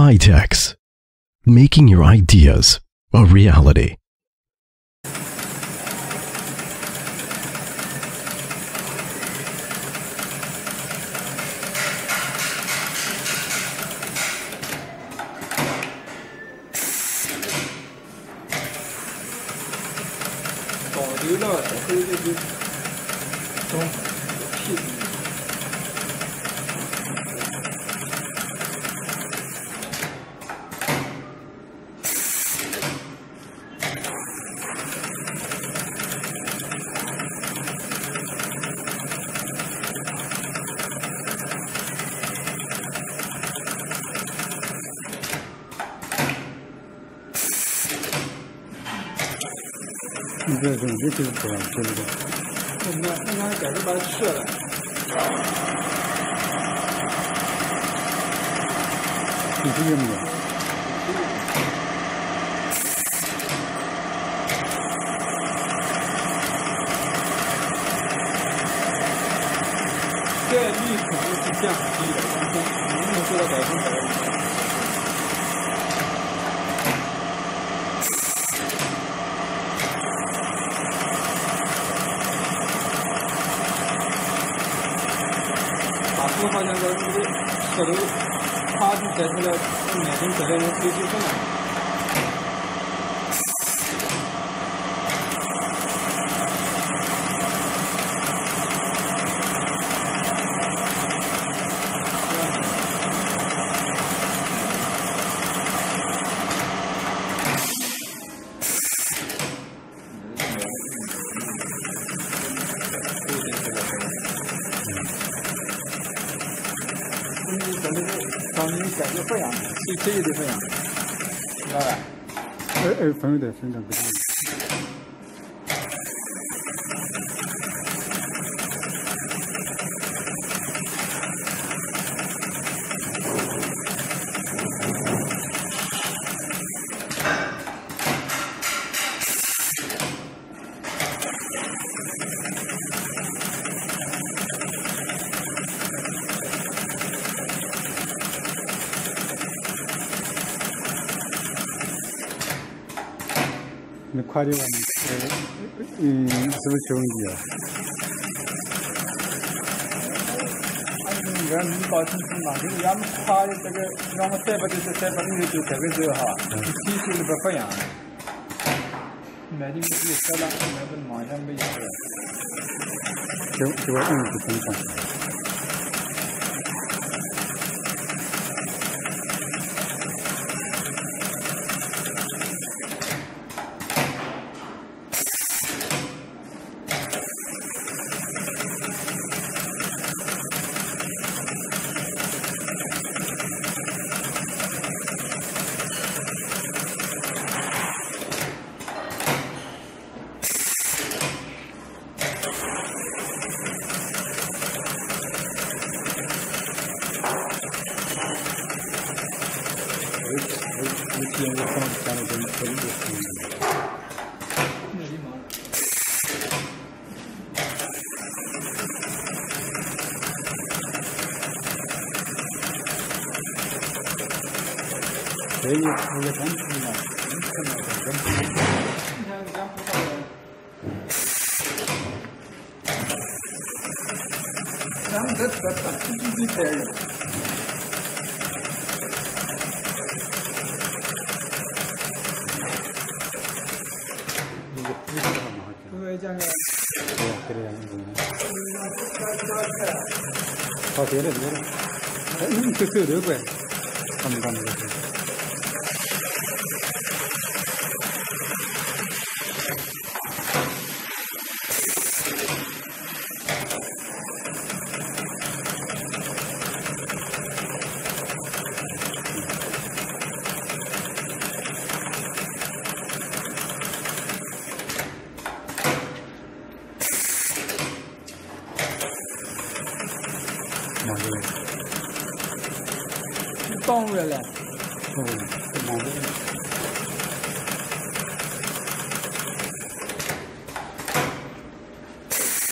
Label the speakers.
Speaker 1: Hightex, making your ideas a reality.
Speaker 2: Oh, do you know what? Who did you? Don't.
Speaker 3: 你这种这就是不让对不对？
Speaker 2: 那那那改成把它撤了，
Speaker 3: 你这个没有。
Speaker 2: 概率肯定是降低的，但是能不能做到百分百的？打出好像说这个石你咱这个当你改个分养，是这个的分养，知道吧？
Speaker 3: 二二分的分长不大。你快点吧，呃，嗯，是不是球问题啊？
Speaker 2: 你看你保证是嘛？就是俺们夸的这个，让我再把这个再把那个就这个之后哈，提出来不发扬。买的没有车了，买的马上没有了。
Speaker 3: 就就把硬是分上。我我见过放下来跟跟着
Speaker 2: 那你妈！
Speaker 3: 所以那个东西嘛，你看那个跟
Speaker 2: 你看咱不知道的，咱们这这这必须得有。
Speaker 3: 那个不是很好讲。
Speaker 2: 因为这个，
Speaker 3: 对呀，这个样子。好，别了别了。哎，你这手头怪，看没看那 Stonewall.